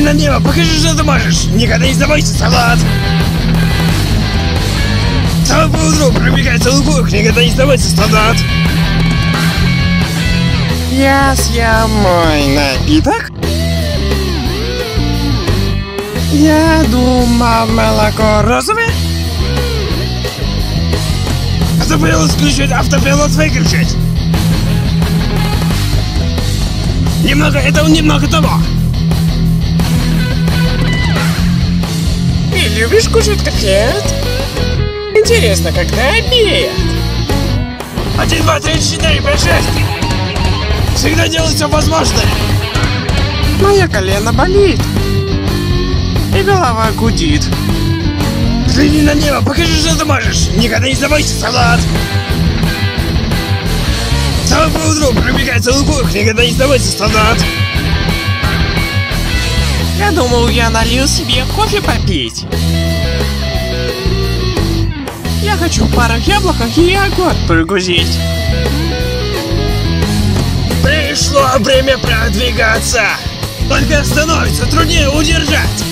на небо, покажи, что ты можешь! Никогда не сдавайся, солдат! Целый полудру пробегай целый круг, никогда не сдавайся, солдат! Я съем мой напиток. Я думал, молоко розовое. Забыл исключить автопилот выключить! Немного этого, немного того! Любишь кушать котлет? Интересно, когда обед? Один, два, три, четыре, пять, шесть! Всегда делай все возможное! Моя колено болит. И голова гудит. Взгляни на небо, покажи, что ты можешь! Никогда не сдавайся, солдат! Целый полудру пробегай целый круг, никогда не сдавайся, солдат! Я думал, я налил себе кофе попить. Я хочу пару яблок и ягод прогрузить. Пришло время продвигаться! Только становится труднее удержать!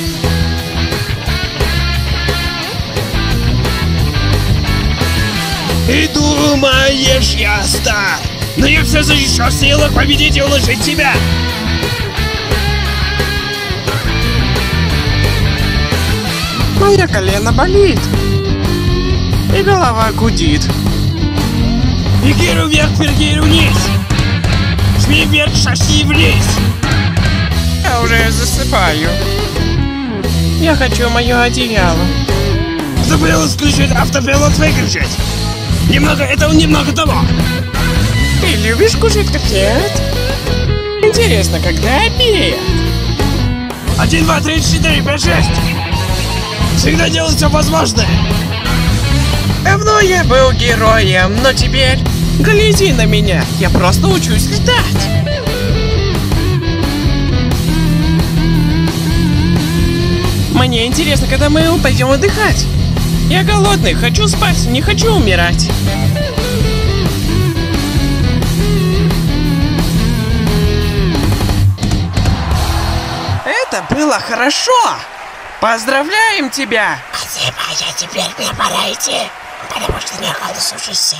И думаешь, я стар, но я все же еще в силах победить и уложить тебя! Моя колено болит. И голова гудит. Пергиру вверх, пергиру вниз! Жми вверх, шасси вниз! Я уже засыпаю. Я хочу мое одеяло. Забыл исключить автопилот выключить! Немного этого, немного того! Ты любишь кушать котлет? Интересно, когда обед? Один, два, три, четыре, пять, шесть! Всегда делай все возможное! Давно я был героем, но теперь гляди на меня, я просто учусь летать. Мне интересно, когда мы пойдем отдыхать. Я голодный, хочу спать, не хочу умирать. Это было хорошо. Поздравляем тебя! Спасибо, я теперь мне пора идти, потому что некогда сушишься.